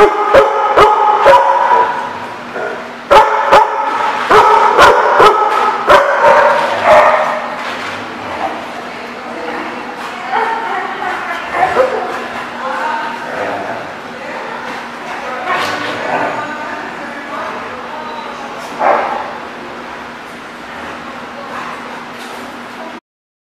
Oh!